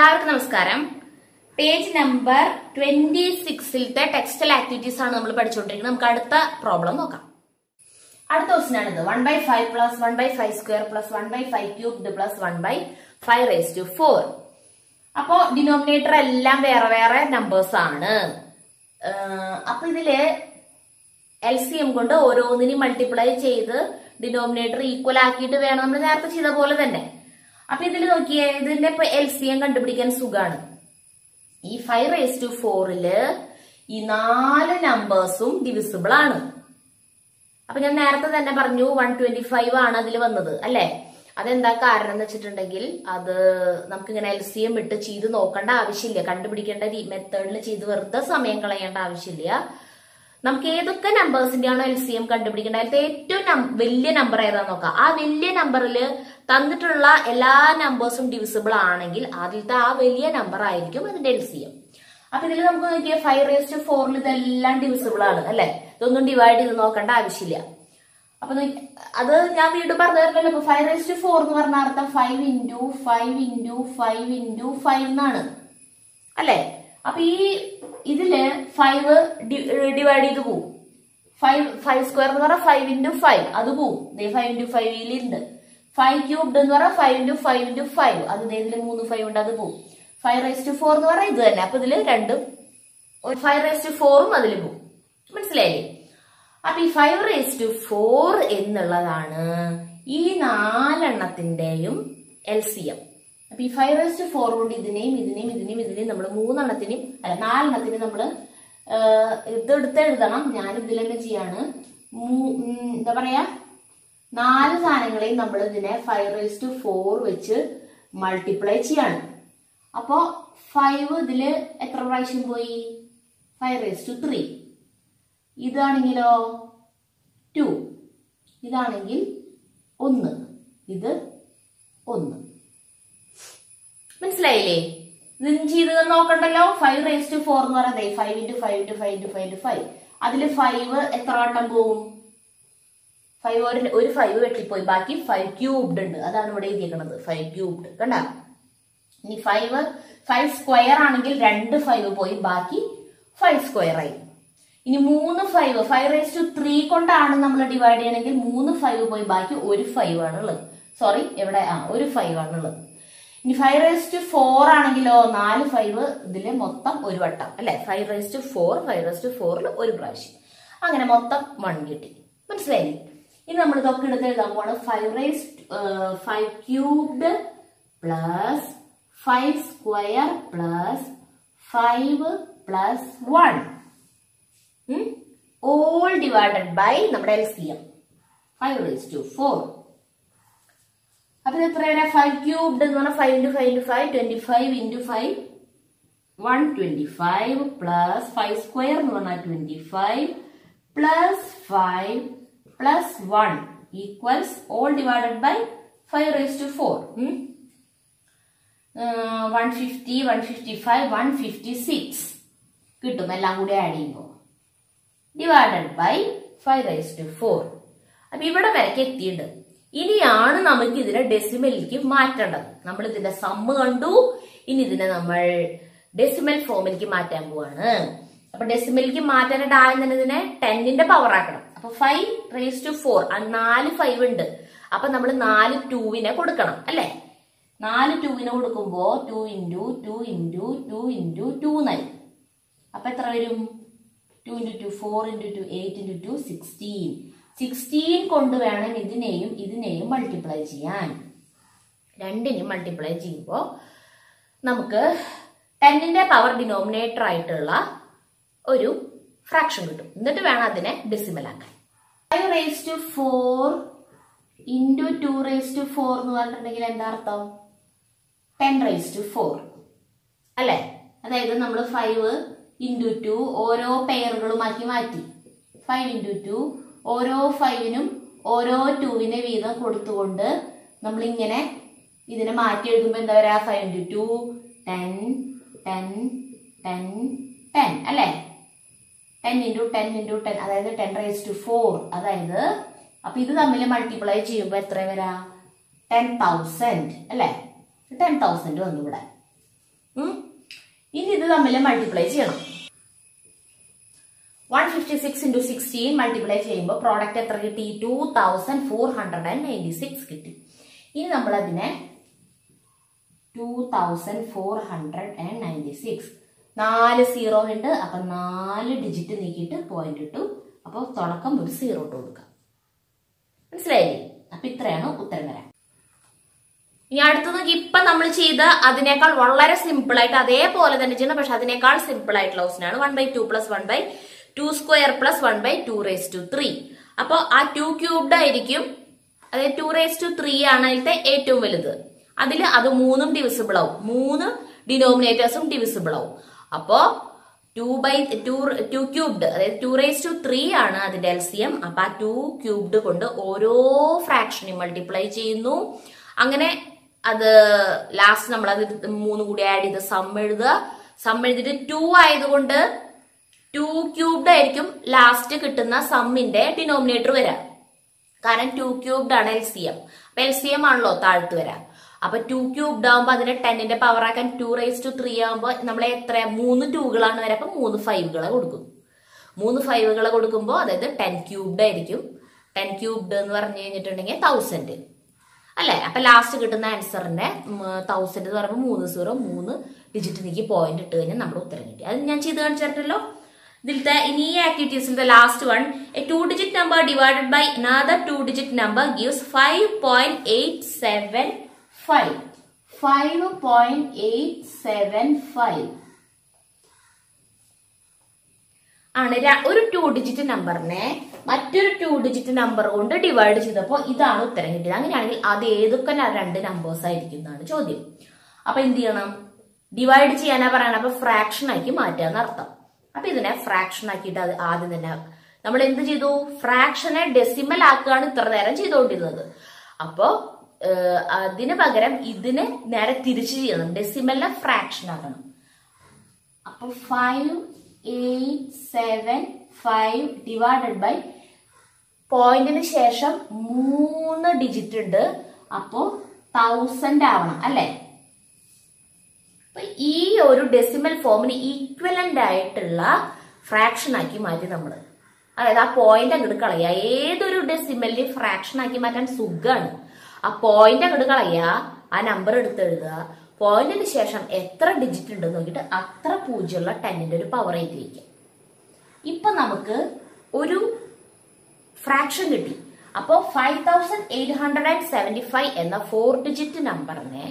എല്ലാവർക്കും നമസ്കാരം. Page number twenty സിക്സിലത്തെ ടെക്സ്റ്റൽ ആക്ടിവിറ്റീസ് ആണ് നമ്മൾ പഠിച്ചുകൊണ്ടിരിക്കുന്നത് നമുക്ക് അടുത്ത പ്രോബ്ലം നോക്കാം. അടുത്ത ക്വസ്റ്റൻ ആണിത്. One by five plus one by five square plus one by five cubed plus one by five raise to four അപ്പോ ഡിനോമിനേറ്റർ എല്ലാം വേറെ വേറെ നമ്പേഴ്സ് ആണ്. അപ്പൊ ഇതിൽ എൽ സി എം കൊണ്ട് ഓരോന്നിനും മൾട്ടിപ്ലൈ ചെയ്ത് ഡിനോമിനേറ്റർ ഈക്വൽ ആക്കിയിട്ട് വേണം. നമ്മൾ നേരത്തെ ചെയ്ത പോലെ തന്നെ. അപ്പൊ ഇതിൽ നോക്കിയേ ഇതിന്റെ ഇപ്പൊ എൽ സി എം കണ്ടുപിടിക്കാൻ സുഖാണ്. ഈ ഫൈവ് റേസ് ടു ഫോറിൽ ഈ നാല് നമ്പേഴ്സും ഡിവിസിബിൾ ആണ്. അപ്പൊ ഞാൻ നേരത്തെ തന്നെ പറഞ്ഞു വൺ ട്വന്റി ഫൈവ് ആണ് അതിൽ വന്നത് അല്ലെ? അതെന്താ കാരണം എന്ന് വെച്ചിട്ടുണ്ടെങ്കിൽ അത് നമുക്ക് ഇങ്ങനെ എൽ സി എം ഇട്ട് ചെയ്ത് നോക്കേണ്ട ആവശ്യമില്ല. കണ്ടുപിടിക്കേണ്ട മെത്തേഡിൽ ചെയ്ത് വെറുതെ സമയം കളയേണ്ട ആവശ്യമില്ല. നമുക്ക് ഏതൊക്കെ നമ്പേഴ്സിന്റെ ആണോ എൽ സി എം കണ്ടുപിടിക്കേണ്ടത്? അതിലത്തെ ഏറ്റവും വലിയ നമ്പർ ഏതാന്ന് നോക്കാം. ആ വലിയ നമ്പറിൽ തന്നിട്ടുള്ള എല്ലാ നമ്പേഴ്സും ഡിവിസിബിൾ ആണെങ്കിൽ ആദ്യത്തെ ആ വലിയ നമ്പർ ആയിരിക്കും അതിന്റെ എൽ സി എം അപ്പൊ ഇതിൽ നമുക്ക് നോക്കിയാൽ ഫൈവ് റേസ്റ്റ് ഫോറിൽ ഇതെല്ലാം ഡിവിസിബിൾ ആണ് അല്ലെ? ഇതൊന്നും ഡിവൈഡ് ചെയ്ത് നോക്കേണ്ട ആവശ്യമില്ല. അപ്പൊ അത് ഞാൻ വീണ്ടും പറഞ്ഞു തരണല്ലോ. അപ്പൊ ഫൈവ് റേസ്റ്റ് ഫോർ എന്ന് പറഞ്ഞ അർത്ഥം five into five into five into five എന്നാണ്. അല്ലെ? അപ്പൊ ഈ ഇതിൽ ഫൈവ് ഡിവൈഡ് ചെയ്ത് പോവും. ഫൈവ് ഫൈവ് സ്ക്വയർ എന്ന് പറഞ്ഞാൽ ഫൈവ് ഇന്റു ഫൈവ് അത് പോവും. ഫൈവ് ഇന്റു ഫൈവിലുണ്ട് ഫൈവ് ക്യൂബ്ഡ് എന്ന് പറഞ്ഞാൽ five into five into five അത് ഇതിൽ മൂന്ന് ഫൈവ് ഉണ്ട് അത് പോവും. ഫൈവ് റൈസ് ടു ഫോർ എന്ന് പറഞ്ഞാൽ ഇത് തന്നെ. അപ്പൊ ഇതിൽ രണ്ടും ഫൈവ് റൈസ് ടു ഫോറും അതിൽ പോവും. മനസ്സിലായില്ലേ? അപ്പൊ ഈ ഫൈവ് റൈസ് ടു ഫോർ എന്നുള്ളതാണ് ഈ നാലെണ്ണത്തിന്റെയും എൽ സി എം അപ്പൊ ഈ ഫൈവ് ടു ഫോർ കൊണ്ട് ഇതിനെയും ഇതിനെയും ഇതിനെയും ഇതിനെയും നമ്മൾ മൂന്നെണ്ണത്തിനും അല്ല നാലെണ്ണത്തിനും നമ്മൾ ഇതെടുത്ത് എഴുതണം. ഞാൻ ഇതിൽ തന്നെ ചെയ്യാണ് എന്താ പറയാ? നാല് സാധനങ്ങളെയും നമ്മൾ ഇതിനെ ഫൈവ് റേസ് ടു ഫോർ വെച്ച് മൾട്ടിപ്ലൈ ചെയ്യാണ്. അപ്പോ ഫൈവ് ഇതിൽ എത്ര പ്രാവശ്യം പോയി? ഫൈവ് റേസ് ടു ത്രീ ഇതാണെങ്കിലോ? ടു ഇതാണെങ്കിൽ ഒന്ന്. ഇത് ഒന്ന്. മനസ്സിലായില്ലേ? ഇത് ചെയ്ത് നോക്കണ്ടല്ലോ? ഫൈവ് റേസ് ടു ഫോർ എന്ന് പറയുന്നത് five into five into five into five into five അതിൽ ഫൈവ് എത്ര വട്ടം പോവും? ഫൈവ് ഒരു ഒരു ഫൈവ് വെട്ടിപ്പോയി. ബാക്കി ഫൈവ് ക്യൂബ്ഡ് ഉണ്ട്. അതാണ് ഇവിടെ എഴുതിയിരിക്കുന്നത് ഫൈവ് ക്യൂബ്ഡ് കണ്ട? ഇനി ഫൈവ് ഫൈവ് സ്ക്വയർ ആണെങ്കിൽ രണ്ട് ഫൈവ് പോയി. ബാക്കി ഫൈവ് സ്ക്വയർ ആയി. ഇനി മൂന്ന് five five raise to three കൊണ്ടാണ് നമ്മൾ ഡിവൈഡ് ചെയ്യണമെങ്കിൽ മൂന്ന് ഫൈവ് പോയി. ബാക്കി ഒരു ഫൈവ് ആണുള്ളത്. സോറി എവിടെ? ആ ഒരു ഫൈവ് ആണുള്ളത്. ഇനി ഫൈവ് റേസ് ടു ഫോർ ആണെങ്കിലോ നാല് ഫൈവ് ഇതിൽ മൊത്തം ഒരു വട്ടം അല്ലെ? Five raise to four five raise to ഫോറിൽ ഒരു പ്രാവശ്യം. അങ്ങനെ മൊത്തം വൺ കിട്ടി. മനസ്സിലായി? ഇനി നമ്മൾ ഇതൊക്കെ എടുത്ത് എഴുതാൻ പോണ് five raise five cubed plus five square plus five plus one all divided by നമ്മുടെ L C M five raise to four അപ്പൊ ഇത് എത്രയാണ് ഫൈവ് ക്യൂബ്ഡ് എന്ന് പറഞ്ഞാൽ five into five into five twenty five into five one twenty five plus five square എന്ന് പറഞ്ഞാൽ twenty five plus five plus one equals all divided by five raise to four one fifty one fifty five one fifty six കിട്ടും. എല്ലാം കൂടി add ചെയ്യുമ്പോൾ divided by five raise to four അപ്പൊ ഇവിടെ വരയ്ക്ക് എത്തിയിട്ടുണ്ട്. ഇനിയാണ് നമുക്ക് ഇതിനെ ഡെസിമലിലേക്ക് മാറ്റേണ്ടത്. നമ്മൾ ഇതിന്റെ സമ്മ് കണ്ടു. ഇനി ഇതിനെ നമ്മൾ ഡെസിമൽ ഫോമിലേക്ക് മാറ്റാൻ പോവാണ്. അപ്പൊ ഡെസിമലിലേക്ക് മാറ്റാനായിട്ട് ആദ്യം തന്നെ ഇതിനെ ടെന്നിന്റെ പവർ ആക്കണം. അപ്പൊ ഫൈവ് റേസ് ടു ഫോർ നാല് ഫൈവ് ഉണ്ട്. അപ്പൊ നമ്മൾ നാല് ടൂവിനെ കൊടുക്കണം അല്ലെ? നാല് ടൂവിനെ കൊടുക്കുമ്പോ two into two into two into two nine അപ്പൊ എത്ര വരും? Two into two four into two eight into two sixteen sixteen കൊണ്ട് വേണം ഇതിനെയും ഇതിനെയും മൾട്ടിപ്ലൈ ചെയ്യാൻ. രണ്ടിനെയും മൾട്ടിപ്ലൈ ചെയ്യുമ്പോൾ നമുക്ക് ടെന്നിന്റെ പവർ ഡിനോമിനേറ്റർ ആയിട്ടുള്ള ഒരു ഫ്രാക്ഷൻ കിട്ടും. എന്നിട്ട് വേണം അതിനെ ഡെസിമൽ ആക്കാൻ. Five raise to four into two raise to four എന്ന് പറഞ്ഞിട്ടുണ്ടെങ്കിൽ എന്താ അർത്ഥം? ടെൻ റേസ് ടു ഫോർ അല്ലെ? അതായത് നമ്മൾ ഫൈവ് ഇന്റു ടു ഓരോ പെയറുകളുമാക്കി മാറ്റി. ഫൈവ് ഇന്റു ടു ഓരോ ഫൈവിനും ഓരോ ടൂവിനെ വീതം കൊടുത്തുകൊണ്ട് നമ്മൾ ഇങ്ങനെ ഇതിനെ മാറ്റി എഴുതുമ്പോൾ എന്താ പറയുക five into two ten ten ten ten അല്ലേ? Ten into ten into ten അതായത് ടെൻ റേസ് ടു ഫോർ അതായത് അപ്പൊ ഇത് തമ്മിൽ മൾട്ടിപ്ലൈ ചെയ്യുമ്പോൾ എത്ര വരാ? ടെൻ തൗസൻഡ് അല്ലേ? ടെൻ തൗസൻഡ് വന്നു ഇവിടെ. ഇനി ഇത് തമ്മിൽ മൾട്ടിപ്ലൈ ചെയ്യണം. One fifty six into sixteen multiply ചെയ്യുമ്പോൾ പ്രോഡക്റ്റ് എത്ര കിട്ടി? Two thousand four hundred and ninety six കിട്ടി. ഇനി നമ്മൾ അതിനെ two thousand four hundred and ninety six നാല് സീറോ ഉണ്ട് അപ്പൊ നാല് ഡിജിറ്റ് നീക്കിയിട്ട് പോയിന്റ് ഇട്ടു. അപ്പോൾ തുടക്കം ഒരു സീറോ ഇട്ട് കൊടുക്കാം. മനസ്സിലായില്ലേ? അപ്പൊ ഇത്രയാണ് ഉത്തരം വരാൻ. ഇനി അടുത്തത് ഇപ്പൊ നമ്മൾ ചെയ്ത അതിനേക്കാൾ വളരെ സിമ്പിൾ ആയിട്ട് അതേപോലെ തന്നെ ചെയ്യണം പക്ഷെ അതിനേക്കാൾ സിമ്പിൾ ആയിട്ടുള്ള ക്വസ്റ്റിനാണ് one by two plus one by two square plus one by two raise to three. അപ്പൊ ആ ടു ക്യൂബ്ഡ് ആയിരിക്കും. അതായത് ടു റേസ് ടു ത്രീ ആണ് അതിലത്തെ ഏറ്റവും വലുത്. അതിൽ അത് മൂന്നും ഡിവിസിബിൾ ആവും. മൂന്ന് ഡിനോമിനേറ്റേഴ്സും ഡിവിസിബിൾ ആവും. അപ്പോ two by two two cubed അതായത് ടു റേസ് ടു ത്രീ ആണ് അതിന്റെ എൽസിയം അപ്പൊ ആ ടു ക്യൂബ്ഡ് കൊണ്ട് ഓരോ ഫ്രാക്ഷനെയും മൾട്ടിപ്ലൈ ചെയ്യുന്നു. അങ്ങനെ അത് ലാസ്റ്റ് നമ്മൾ അത് മൂന്ന് കൂടി ആഡ് ചെയ്ത് സം എഴുതുക. സം ടു ആയതുകൊണ്ട് ടു ക്യൂബ്ഡ് ആയിരിക്കും ലാസ്റ്റ് കിട്ടുന്ന സമ്മിന്റെ ഡിനോമിനേറ്റർ വരാ. കാരണം ടു ക്യൂബ്ഡ് ആണ് എൽ സി എം അപ്പൊ എൽ സി എം ആണല്ലോ താഴ്ത്തു വരാ. അപ്പൊ ടു ക്യൂബ്ഡ് ആകുമ്പോൾ അതിനെ ടെന്നിന്റെ പവർ ആക്കാൻ ടു റേസ് ടു ത്രീ ആകുമ്പോൾ നമ്മളെ എത്ര മൂന്ന് ടൂകളാണ് വരെ. അപ്പൊ മൂന്ന് ഫൈവുകളെ കൊടുക്കും. മൂന്ന് ഫൈവുകളെ കൊടുക്കുമ്പോൾ അതായത് ടെൻ ക്യൂബ്ഡ് ആയിരിക്കും. ടെൻ ക്യൂബ്ഡ് എന്ന് പറഞ്ഞു കഴിഞ്ഞിട്ടുണ്ടെങ്കിൽ തൗസൻഡ് അല്ലെ? അപ്പൊ ലാസ്റ്റ് കിട്ടുന്ന ആൻസറിന്റെ തൗസൻഡ് എന്ന് പറയുമ്പോൾ മൂന്ന് സീറോ മൂന്ന് ഡിജിറ്റ് പോയിന്റ് ഇട്ട് കഴിഞ്ഞാൽ നമ്മുടെ ഉത്തരം കിട്ടി. അത് ഞാൻ ചെയ്ത് കാണിച്ചിട്ടല്ലോ ഇതിലത്തെ ഇനി ഈ ആക്ടിവിറ്റീസിന്റെ last one a two digit number divided by another two digit number gives five point eight seven five five point eight seven five ആണ് ഒരു ടു ഡിജിറ്റ് നമ്പറിനെ മറ്റൊരു ടു ഡിജിറ്റ് നമ്പർ കൊണ്ട് ഡിവൈഡ് ചെയ്തപ്പോൾ ഇതാണ് ഉത്തരം കിട്ടിയത്. അങ്ങനെയാണെങ്കിൽ അത് ഏതൊക്കെ രണ്ട് നമ്പേഴ്സ് ആയിരിക്കും എന്നാണ് ചോദ്യം. അപ്പൊ എന്ത് ചെയ്യണം? ഡിവൈഡ് ചെയ്യാനാ പറയണം അപ്പൊ ഫ്രാക്ഷൻ ആക്കി മാറ്റുക എന്നർത്ഥം അപ്പൊ ഇതിനെ ഫ്രാക്ഷൻ ആക്കിയിട്ട് അത് ആദ്യം തന്നെ നമ്മൾ എന്ത് ചെയ്തു? ഫ്രാക്ഷനെ ഡെസിമൽ ആക്കുകയാണ് ഇത്ര നേരം ചെയ്തുകൊണ്ടിരുന്നത്. അപ്പോ അതിന് പകരം ഇതിനെ നേരെ തിരിച്ചു ചെയ്യണം. ഡെസിമലിനെ ഫ്രാക്ഷൻ ആക്കണം. അപ്പൊ five eight seven five divided by പോയിന്റിന് ശേഷം മൂന്ന് ഡിജിറ്റ് ഉണ്ട്. അപ്പോ തൗസൻഡ് ആവണം അല്ലെ? ഈ ഒരു ഡെസിമൽ ഫോമിന് ഈക്വലന്റ് ആയിട്ടുള്ള ഫ്രാക്ഷൻ ആക്കി മാറ്റി നമ്മൾ അതായത് ആ പോയിന്റ് അങ്ങോട്ട് കളയുക ഏതൊരു ഡെസിമലിന് ഫ്രാക്ഷൻ ആക്കി മാറ്റാൻ സുഖമാണ് ആ പോയിന്റ് അങ്ങോട്ട് കളയുക ആ നമ്പർ എടുത്ത് എഴുതുക പോയിന്റിന് ശേഷം എത്ര ഡിജിറ്റ് ഉണ്ടെന്ന് നോക്കിയിട്ട് അത്ര പൂജ്യമുള്ള ടെന്നിന്റെ ഒരു പവർ ആയിട്ട് വയ്ക്കുക ഇപ്പൊ നമുക്ക് ഒരു ഫ്രാക്ഷൻ കിട്ടി. അപ്പോ five thousand eight hundred and seventy five എന്ന ഫോർ ഡിജിറ്റ് നമ്പറിനെ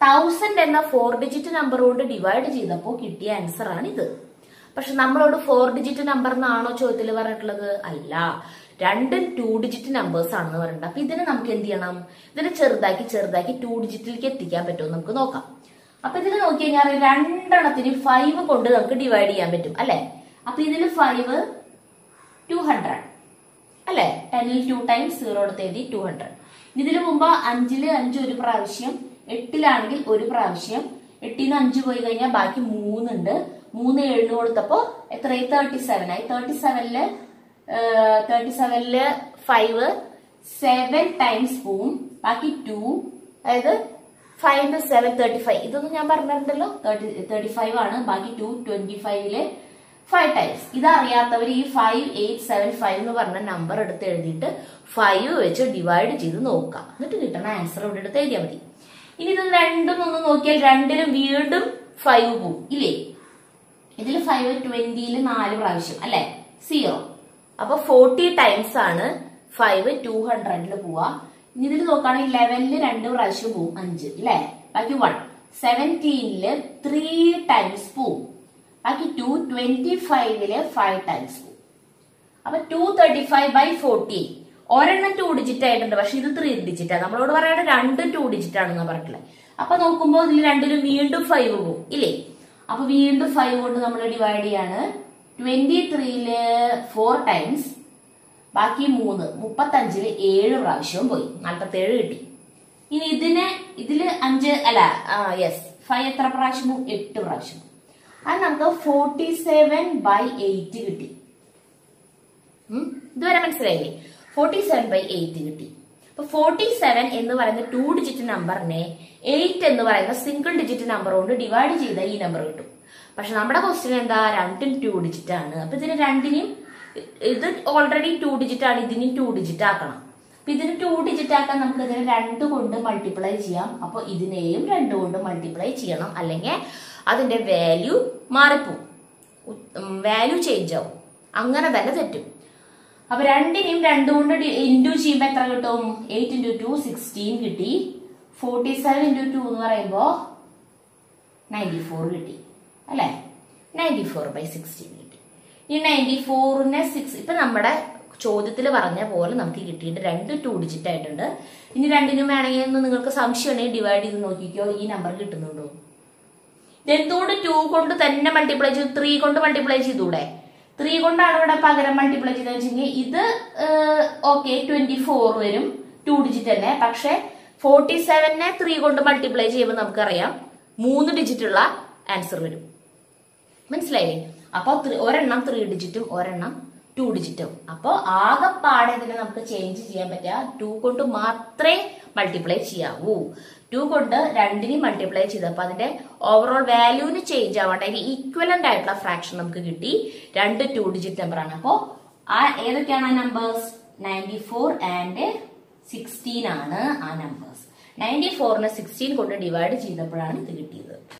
തൗസൻഡ് എന്ന ഫോർ ഡിജിറ്റ് നമ്പർ കൊണ്ട് ഡിവൈഡ് ചെയ്തപ്പോൾ കിട്ടിയ ആൻസർ ആണ് ഇത് പക്ഷെ നമ്മളോട് ഫോർ ഡിജിറ്റ് നമ്പർ എന്നാണോ ചോദ്യത്തിൽ പറഞ്ഞിട്ടുള്ളത്? അല്ല. രണ്ടും ടു ഡിജിറ്റ് നമ്പേഴ്സ് ആണെന്ന് പറയുന്നത് അപ്പൊ ഇതിനെ നമുക്ക് എന്ത് ചെയ്യണം? ഇതിനെ ചെറുതാക്കി ചെറുതാക്കി ടു ഡിജിറ്റിലേക്ക് എത്തിക്കാൻ പറ്റുമോ നമുക്ക് നോക്കാം. അപ്പൊ ഇതിൽ നോക്കി കഴിഞ്ഞാൽ രണ്ടെണ്ണത്തിന് ഫൈവ് കൊണ്ട് നമുക്ക് ഡിവൈഡ് ചെയ്യാൻ പറ്റും അല്ലെ? അപ്പൊ ഇതിൽ ഫൈവ് ടു ഹൺഡ്രഡ് അല്ലെ? ടെന്നിൽ ടു ടൈംസ് സീറോ എടുത്ത് എഴുതി ടു ഹൺഡ്രഡ് ഇതിനു മുമ്പ് അഞ്ചിൽ അഞ്ച് ഒരു പ്രാവശ്യം എട്ടിലാണെങ്കിൽ ഒരു പ്രാവശ്യം. എട്ടിന് അഞ്ച് പോയി കഴിഞ്ഞാൽ ബാക്കി മൂന്നുണ്ട്. മൂന്ന് ഏഴിന് കൊടുത്തപ്പോ എത്രയായി തേർട്ടി സെവൻ ആയി തേർട്ടി സെവനിൽ തേർട്ടി സെവനിൽ ഫൈവ് സെവൻ ടൈംസ് പോവും. ബാക്കി ടു അതായത് five into seven thirty five ഇതൊന്നും ഞാൻ പറഞ്ഞിട്ടുണ്ടല്ലോ. തേർട്ടി തേർട്ടി ഫൈവ് ആണ്. ബാക്കി ടു ട്വന്റി ഫൈവിൽ ഫൈവ് ടൈംസ് ഇതറിയാത്തവർ ഈ ഫൈവ് എയ്റ്റ് സെവൻ ഫൈവ് എന്ന് പറഞ്ഞ നമ്പർ എടുത്ത് എഴുതിയിട്ട് ഫൈവ് വെച്ച് ഡിവൈഡ് ചെയ്ത് നോക്കാം. എന്നിട്ട് കിട്ടണ ആൻസർ ഇവിടെ എടുത്ത് എഴുതിയാൽ മതി. ഇനി ഇത് രണ്ടും ഒന്ന് നോക്കിയാൽ രണ്ടിലും വീണ്ടും ഫൈവ് പോവും ഇല്ലേ? ഇതിൽ ഫൈവ് ട്വന്റിയിൽ നാല് പ്രാവശ്യം അല്ലെ? സീറോ അപ്പൊ ഫോർട്ടി ടൈംസ് ആണ് ഫൈവ് ടു ഹൺഡ്രഡിൽ പോവാ ഇനി ഇതിൽ നോക്കുകയാണെങ്കിൽ ലെവനിൽ രണ്ട് പ്രാവശ്യം പോവും അഞ്ച് അല്ലെ ബാക്കി വൺ സെവന്റീനിൽ ത്രീ ടൈംസ് പോവും. ബാക്കി ടു ട്വന്റി ഫൈവിൽ ഫൈവ് ടൈംസ് പോവും. അപ്പൊ two thirty five by forty ഒരെണ്ണം ടു ഡിജിറ്റ് ആയിട്ടുണ്ട്. പക്ഷെ ഇത് ത്രീ ഡിജിറ്റ് ആണ് നമ്മളോട് പറയാണ് രണ്ട് ടു ഡിജിറ്റ് ആണെന്ന് പറഞ്ഞിട്ടുള്ളത്. അപ്പൊ നോക്കുമ്പോൾ ഇതിൽ രണ്ടിലും വീണ്ടും ഫൈവ് പോകും. ഇല്ലേ? അപ്പൊ വീണ്ടും ഫൈവ് കൊണ്ട് നമ്മൾ ഡിവൈഡ് ചെയ്യാണ്. ട്വന്റി ത്രീയിൽ ഫോർ ടൈംസ് ബാക്കി മൂന്ന് മുപ്പത്തഞ്ചിൽ ഏഴ് പ്രാവശ്യവും പോയി. നാൽപ്പത്തേഴ് കിട്ടി. ഇനി ഇതിനെ ഇതിൽ അഞ്ച് അല്ല യെസ് ഫൈവ് എത്ര പ്രാവശ്യം പോകും? എട്ട് പ്രാവശ്യം അത് നമുക്ക് ഫോർട്ടി സെവൻ ബൈ എയ്റ്റ് കിട്ടി. ഇതുവരെ മനസ്സിലായില്ലേ? ഫോർട്ടി സെവൻ ബൈ എയ്റ്റ് കിട്ടി. അപ്പൊ ഫോർട്ടി സെവൻ എന്ന് പറയുന്ന ടു ഡിജിറ്റ് നമ്പറിനെ എയ്റ്റ് എന്ന് പറയുന്ന സിംഗിൾ ഡിജിറ്റ് നമ്പർ കൊണ്ട് ഡിവൈഡ് ചെയ്ത ഈ നമ്പർ കിട്ടും. പക്ഷെ നമ്മുടെ ക്വസ്റ്റ്യൻ എന്താ? രണ്ടും ടു ഡിജിറ്റ് ആണ്. അപ്പൊ ഇതിന് രണ്ടിനെയും ഇത് ഓൾറെഡി ടു ഡിജിറ്റ് ആണ്. ഇതിനും ടു ഡിജിറ്റ് ആക്കണം. അപ്പൊ ഇതിന് ടു ഡിജിറ്റ് ആക്കാൻ നമുക്ക് ഇതിനെ രണ്ട് കൊണ്ട് മൾട്ടിപ്ലൈ ചെയ്യാം. അപ്പൊ ഇതിനെയും രണ്ട് കൊണ്ട് മൾട്ടിപ്ലൈ ചെയ്യണം. അല്ലെങ്കിൽ അതിന്റെ വാല്യൂ മാറിപ്പോവും. വാല്യൂ ചേഞ്ച് ആവും. അങ്ങനെ തന്നെ തെറ്റും. അപ്പൊ രണ്ടിനെയും രണ്ടു കൊണ്ട് ഇന്റു ചെയ്യുമ്പോ എത്ര കിട്ടും? എയ്റ്റ് ഇന്റു ടു സിക്സ്റ്റീൻ കിട്ടി. ഫോർട്ടി സെവൻ ഇന്റു ടു എന്ന് പറയുമ്പോ നയന്റി ഫോർ കിട്ടി. അല്ലെ? നയന്റി ഫോർ ബൈ സിക്സ്റ്റീൻ കിട്ടി. ഈ നയന്റി ഫോറിനെ സിക്സ് ഇപ്പൊ നമ്മുടെ ചോദ്യത്തിൽ പറഞ്ഞ പോലെ നമുക്ക് കിട്ടിയിട്ട് രണ്ട് ടു ഡിജിറ്റ് ആയിട്ടുണ്ട്. ഇനി രണ്ടിനും വേണമെങ്കിൽ നിങ്ങൾക്ക് സംശയം ഉണ്ടെങ്കിൽ ഡിവൈഡ് ചെയ്ത് നോക്കിക്കോ. ഈ നമ്പർ കിട്ടുന്നുണ്ടോ? എന്തുകൊണ്ട് ടു കൊണ്ട് തന്നെ മൾട്ടിപ്ലൈ ചെയ്തു? ത്രീ കൊണ്ട് മൾട്ടിപ്ലൈ ചെയ്തൂടെ? ത്രീ കൊണ്ടാണ് ഇവിടെ പകരം മൾട്ടിപ്ലൈ ചെയ്തത് വെച്ചെങ്കിൽ ഇത് ഓക്കെ ട്വന്റി ഫോർ വരും. ടു ഡിജിറ്റ് തന്നെ. പക്ഷെ ഫോർട്ടി സെവനെ ത്രീ കൊണ്ട് മൾട്ടിപ്ലൈ ചെയ്യുമ്പോൾ നമുക്കറിയാം മൂന്ന് ഡിജിറ്റ് ഉള്ള ആൻസർ വരും. മനസ്സിലായില്ലേ? അപ്പോൾ ഒരെണ്ണം ത്രീ ഡിജിറ്റും ഒരെണ്ണം ടു ഡിജിറ്റും അപ്പോൾ ആകെപ്പാടെ ഇതിനെ നമുക്ക് ചേഞ്ച് ചെയ്യാൻ പറ്റുക. ടു കൊണ്ട് മാത്രമേ മൾട്ടിപ്ലൈ ചെയ്യാവൂ. ടു കൊണ്ട് രണ്ടിനെയും മൾട്ടിപ്ലൈ ചെയ്തപ്പോൾ അതിന്റെ ഓവറോൾ വാല്യൂവിന് ചേഞ്ച് ആവാണ്ട് അതിന് ഈക്വലന്റ് ആയിട്ടുള്ള ഫ്രാക്ഷൻ നമുക്ക് കിട്ടി. രണ്ട് ടു ഡിജിറ്റ് നമ്പർ ആണ്. അപ്പോൾ ആ ഏതൊക്കെയാണ് ആ numbers ninety four and sixteen ആണ് ആ നമ്പേഴ്സ് നയന്റി ഫോറിനെ സിക്സ്റ്റീൻ കൊണ്ട് ഡിവൈഡ് ചെയ്തപ്പോഴാണ് ഇത് കിട്ടിയത്.